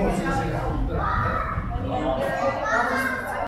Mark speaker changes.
Speaker 1: 我们去